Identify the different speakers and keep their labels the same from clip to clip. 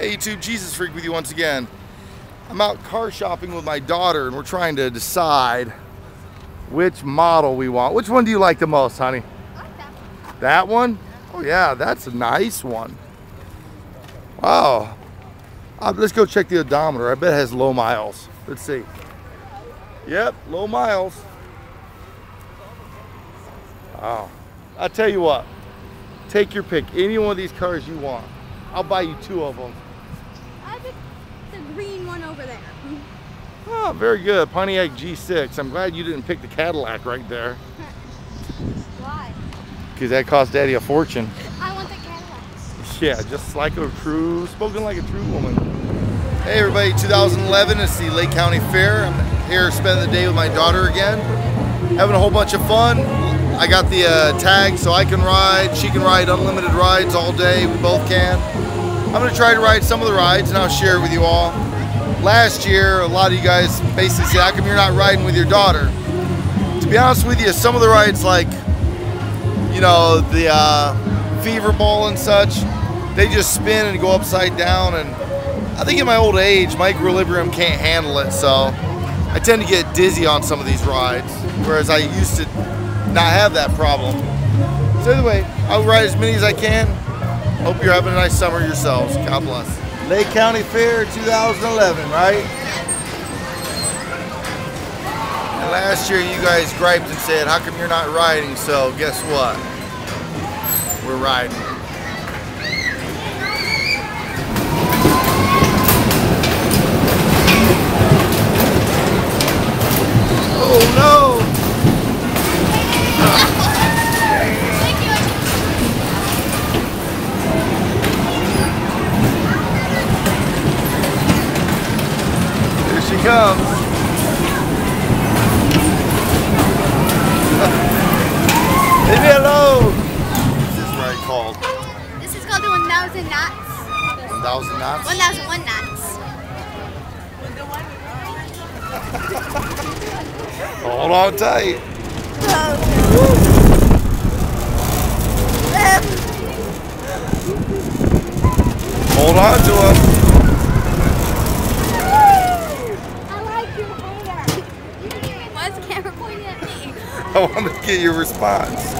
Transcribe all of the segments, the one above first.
Speaker 1: Hey YouTube, Jesus Freak with you once again. I'm out car shopping with my daughter and we're trying to decide which model we want. Which one do you like the most, honey?
Speaker 2: like that one.
Speaker 1: That one? Oh yeah, that's a nice one. Wow. Uh, let's go check the odometer. I bet it has low miles. Let's see. Yep, low miles. Wow. I'll tell you what. Take your pick. Any one of these cars you want. I'll buy you two of them.
Speaker 2: The green one over there.
Speaker 1: Oh, very good. Pontiac G6. I'm glad you didn't pick the Cadillac right there.
Speaker 2: Why?
Speaker 1: Because that cost daddy a fortune.
Speaker 2: I want the Cadillac.
Speaker 1: Yeah, just like a true, spoken like a true woman. Hey everybody, 2011, it's the Lake County Fair. I'm here spending the day with my daughter again. Having a whole bunch of fun. I got the uh, tag so I can ride, she can ride unlimited rides all day, we both can. I'm gonna try to ride some of the rides and I'll share it with you all. Last year, a lot of you guys basically said, how come you're not riding with your daughter? To be honest with you, some of the rides like, you know, the uh, fever ball and such, they just spin and go upside down and I think in my old age my equilibrium can't handle it so I tend to get dizzy on some of these rides whereas I used to not have that problem. So anyway, I'll ride as many as I can. Hope you're having a nice summer yourselves. God bless. Lake County Fair 2011, right? And last year you guys griped and said, how come you're not riding? So guess what? We're riding. Oh no! Hold on tight. Hold on to him.
Speaker 2: I like your hair. Why is the camera pointing at me?
Speaker 1: I want to get your response.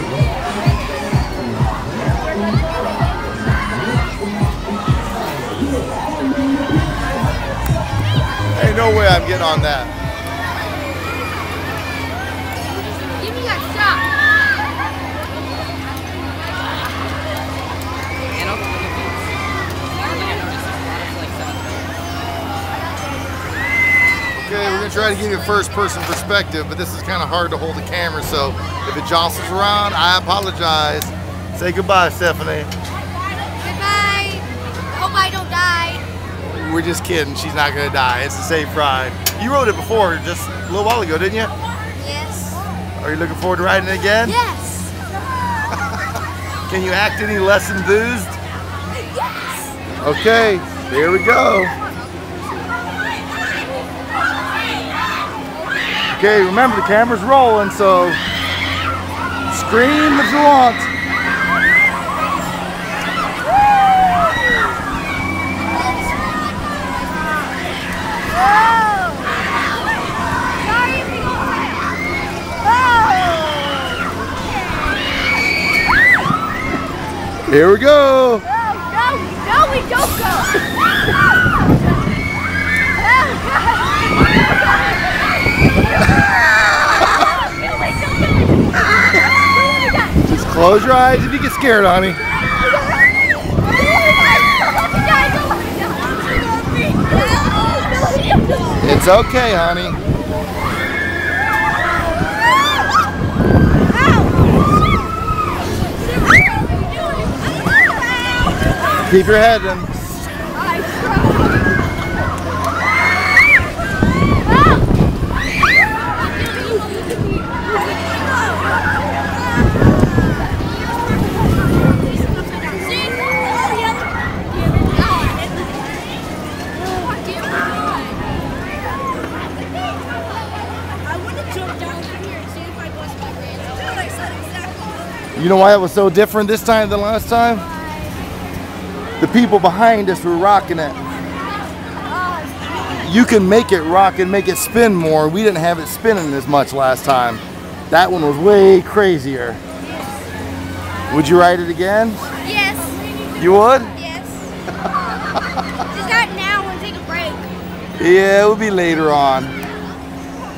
Speaker 1: Ain't no way I'm getting on that.
Speaker 2: Give me that shot.
Speaker 1: Okay, we're gonna try to give you a first person perspective, but this is kind of hard to hold the camera, so if it jostles around, I apologize. Say goodbye, Stephanie.
Speaker 2: Goodbye. Hope I don't die.
Speaker 1: We're just kidding, she's not gonna die. It's a safe ride. You rode it before just a little while ago, didn't you?
Speaker 2: Yes.
Speaker 1: Are you looking forward to riding it again?
Speaker 2: Yes.
Speaker 1: Can you act any less enthused?
Speaker 2: Yes.
Speaker 1: Okay, here we go. Okay, remember the camera's rolling, so scream if you want. Here we go.
Speaker 2: No, no, we don't go.
Speaker 1: Just close your eyes if you get scared, honey. It's okay, honey. Keep your head in. You know why it was so different this time than last time? The people behind us were rocking it. You can make it rock and make it spin more. We didn't have it spinning as much last time. That one was way crazier. Would you ride it again?
Speaker 2: Yes.
Speaker 1: You would?
Speaker 2: Yes. Just not now and take a break.
Speaker 1: Yeah, it will be later on.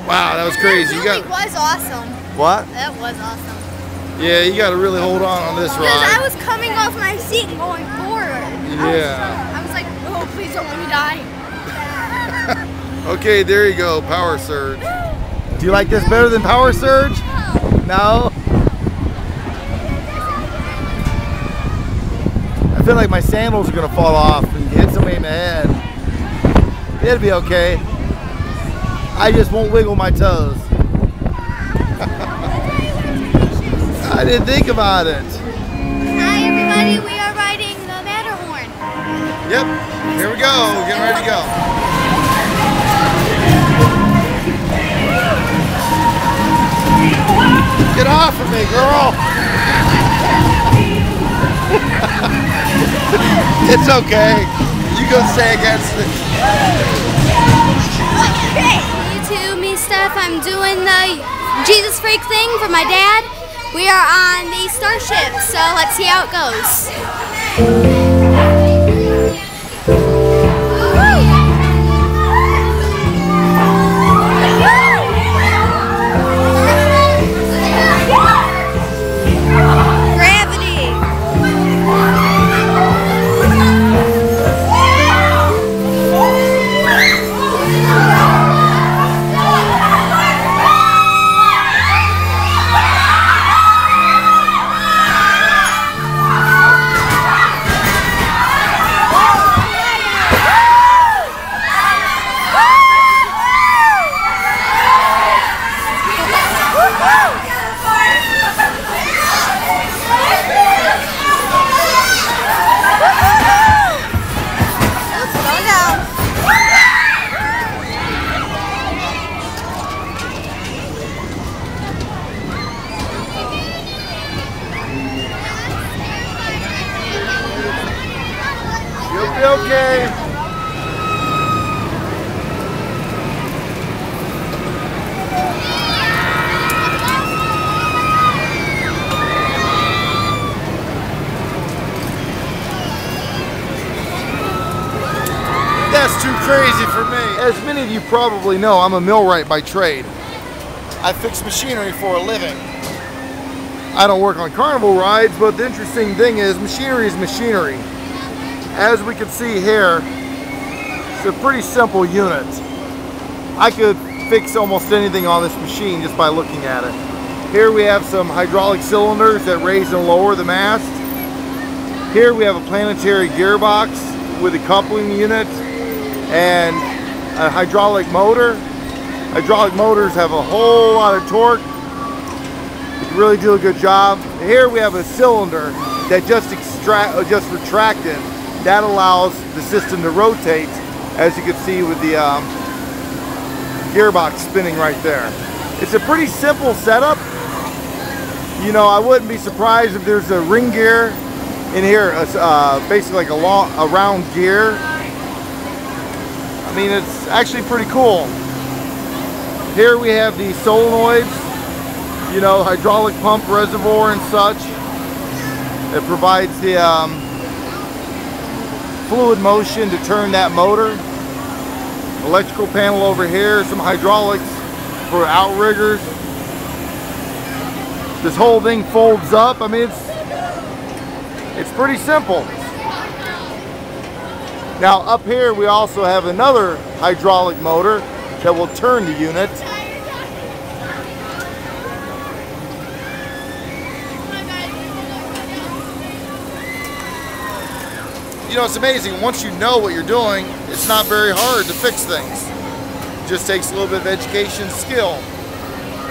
Speaker 1: Wow, that was crazy.
Speaker 2: That really
Speaker 1: got
Speaker 2: was awesome.
Speaker 1: what?
Speaker 2: That was awesome.
Speaker 1: Yeah, you got to really hold on on this ride.
Speaker 2: Because I was coming off my seat going forward.
Speaker 1: Yeah.
Speaker 2: I was, like, oh, please don't let me die.
Speaker 1: Okay, there you go, Power Surge. Do you like this better than Power Surge? No? I feel like my sandals are gonna fall off and hit somebody in the head. It'll be okay. I just won't wiggle my toes. I didn't think about it.
Speaker 2: Hi, everybody.
Speaker 1: Yep, here we go, getting ready to go. Get off of me, girl! it's okay. You go stay against it.
Speaker 2: YouTube, me stuff. I'm doing the Jesus Freak thing for my dad. We are on the Starship, so let's see how it goes.
Speaker 1: Crazy for me. As many of you probably know, I'm a millwright by trade. I fix machinery for a living. I don't work on carnival rides, but the interesting thing is machinery is machinery. As we can see here, it's a pretty simple unit. I could fix almost anything on this machine just by looking at it. Here we have some hydraulic cylinders that raise and lower the mast. Here we have a planetary gearbox with a coupling unit and a hydraulic motor. Hydraulic motors have a whole lot of torque. Can really do a good job. Here we have a cylinder that just extract, uh, just retracted. That allows the system to rotate, as you can see with the um, gearbox spinning right there. It's a pretty simple setup. You know, I wouldn't be surprised if there's a ring gear in here, uh, basically like a, long, a round gear. I mean, it's actually pretty cool. Here we have the solenoids, you know, hydraulic pump reservoir and such. It provides the um, fluid motion to turn that motor. Electrical panel over here, some hydraulics for outriggers. This whole thing folds up. I mean, it's it's pretty simple. Now up here we also have another hydraulic motor that will turn the unit. you know, it's amazing. Once you know what you're doing, it's not very hard to fix things. It just takes a little bit of education, skill.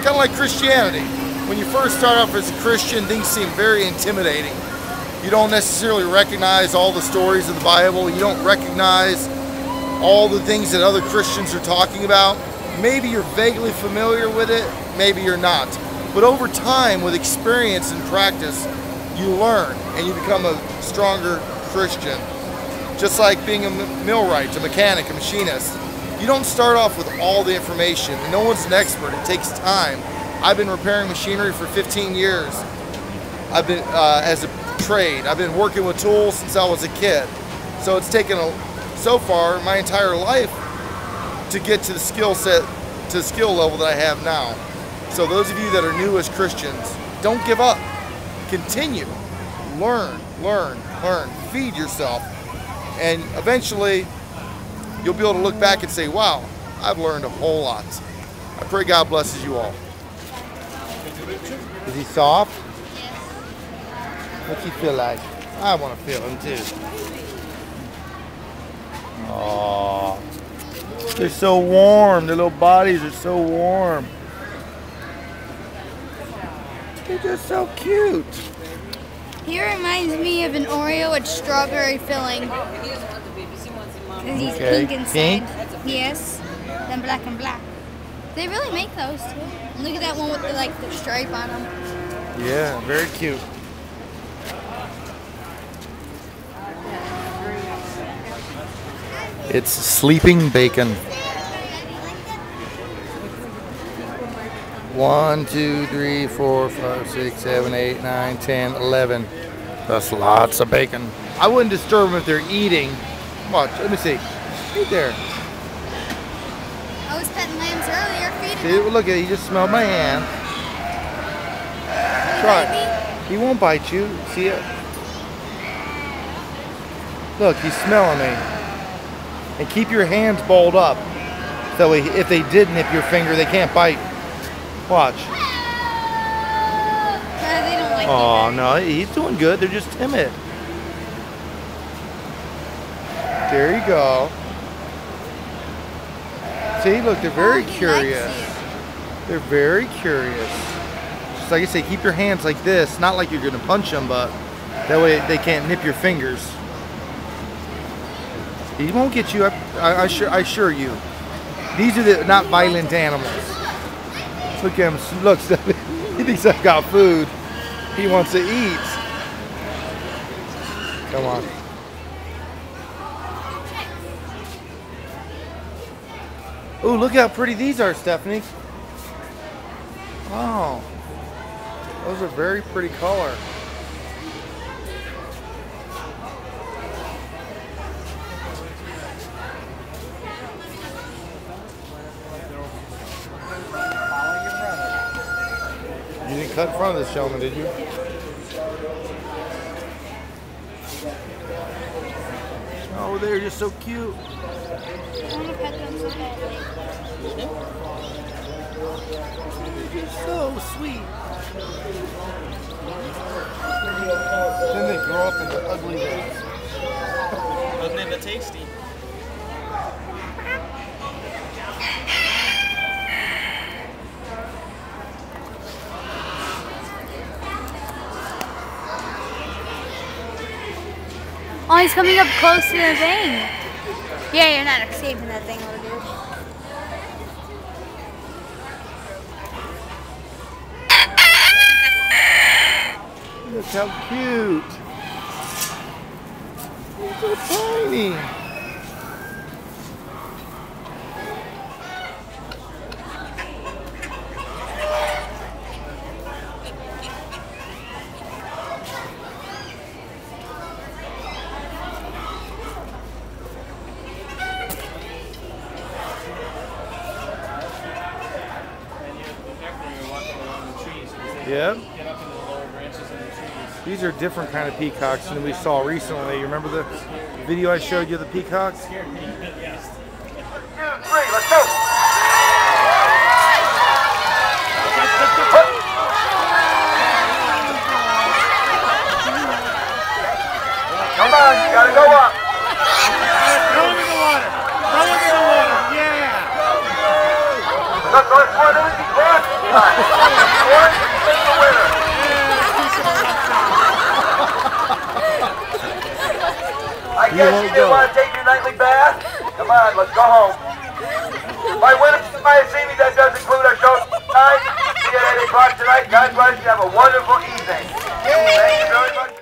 Speaker 1: Kind of like Christianity. When you first start off as a Christian, things seem very intimidating. You don't necessarily recognize all the stories of the Bible. You don't recognize all the things that other Christians are talking about. Maybe you're vaguely familiar with it, maybe you're not. But over time, with experience and practice, you learn and you become a stronger Christian. Just like being a millwright, a mechanic, a machinist. You don't start off with all the information. No one's an expert. It takes time. I've been repairing machinery for 15 years. I've been uh, as a trade. I've been working with tools since I was a kid. So it's taken a, so far my entire life to get to the skill set, to the skill level that I have now. So those of you that are new as Christians, don't give up. Continue. Learn, learn, learn. Feed yourself. And eventually you'll be able to look back and say, wow, I've learned a whole lot. I pray God blesses you all. Is he soft? What's you feel like? I want to feel him too. Aww. They're so warm. Their little bodies are so warm. They're just so cute.
Speaker 2: He reminds me of an Oreo with strawberry filling. he's
Speaker 1: Okay,
Speaker 2: pink inside.
Speaker 1: pink?
Speaker 2: Yes. Then black and black. They really make those too. Look at that one with the like the stripe on them.
Speaker 1: Yeah, very cute. It's sleeping bacon. One, two, three, four, five, six, seven, eight, nine, ten, eleven. That's lots of bacon. I wouldn't disturb them if they're eating. Watch, let me see. Right there.
Speaker 2: I was petting lambs earlier, feeding
Speaker 1: See, look at it. He just smelled my hand. Try it. He won't bite you. See it? Look, he's smelling me. And keep your hands balled up. So if they did nip your finger, they can't bite. Watch.
Speaker 2: Like
Speaker 1: Oh no, he's doing good. They're just timid. There you go. See, look, they're very
Speaker 2: Oh,
Speaker 1: curious. They're very curious. Just like I say, keep your hands like this. Not like you're gonna punch them, but that way they can't nip your fingers. He won't get you. I, I, assure, I assure you. These are the not violent animals. Look at him. Look, Stephanie. he thinks I've got food. He wants to eat. Come on. Ooh, look how pretty these are, Stephanie. Oh, those are very pretty color. Didn't cut in front of this gentleman, did you? Oh, they're just so cute.
Speaker 2: I want to pet them so badly.
Speaker 1: You're so sweet. Then they grow up into ugly things.
Speaker 3: Wasn't it a tasty?
Speaker 2: He's coming up close to the thing. Yeah, you're not escaping that thing, little dude.
Speaker 1: Look how cute. They're so tiny.
Speaker 3: And you be careful when you're walking along the trees. 'cause they
Speaker 1: Yep.
Speaker 3: Get up into the lower branches of the trees.
Speaker 1: These are different kind of peacocks than we saw recently. You remember the video I showed you of the peacocks?
Speaker 3: yes.
Speaker 4: Come on, you gotta go up.
Speaker 3: Throw him in the water. Throw him in the water. Yeah.
Speaker 4: Look, first one in is cross. One is the winner. I guess you didn't want to take your nightly bath? Come on, let's go home. My winner is Amy. That does include our show tonight. See you at 8 o'clock tonight. God bless you. Have a wonderful evening. Thank you very much.